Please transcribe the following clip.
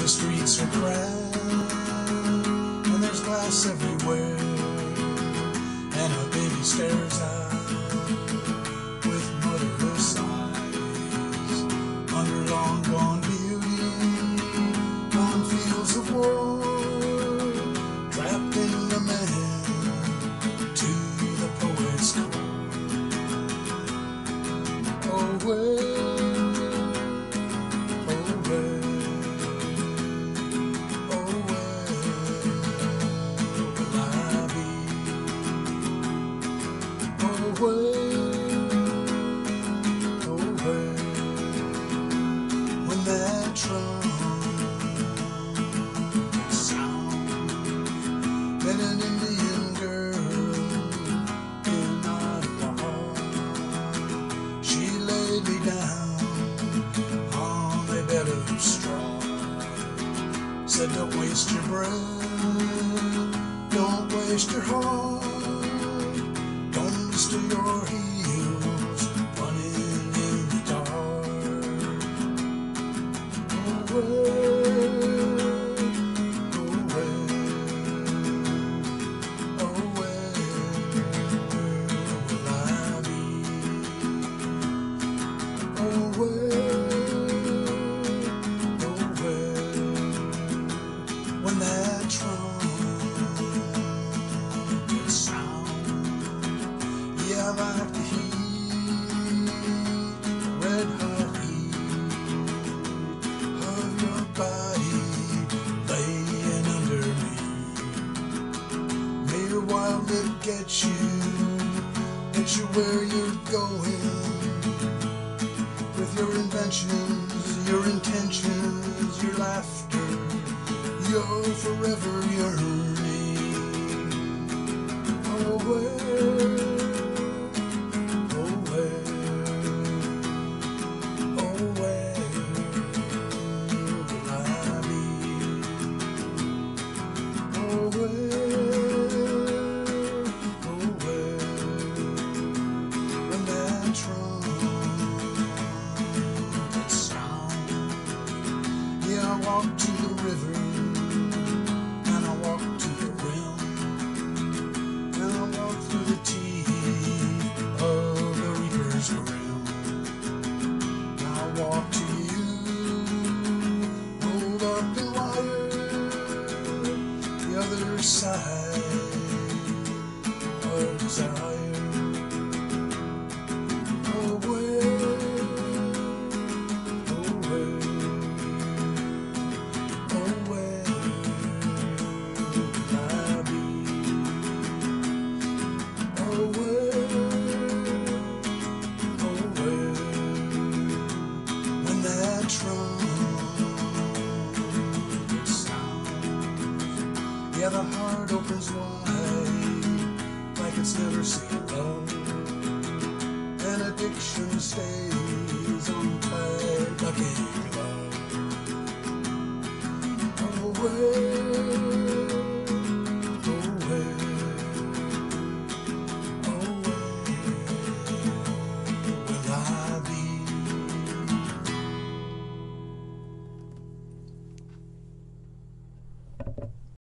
the streets are cramped, and there's glass everywhere, and a baby stares out with motherless eyes under long gone beauty on fields of war, trapped in the man to the poet's core. Oh, where, me down. On a bed of straw. Said, don't waste your breath, don't waste your heart, don't still your heels I like to hear red hot heat your body laying under me. Look get you, get you where you're going. With your inventions, your intentions, your laughter, forever yearning. Oh, where, walk to the river, and I walk to the rim, and I walk through the teeth of the reaper's grim. I walk to you, rolled up in wire, the other side of desire. where the heart opens wide, like it's never seen love. An addiction stays untied like a glove. Oh, where, oh, where, oh, where will I be?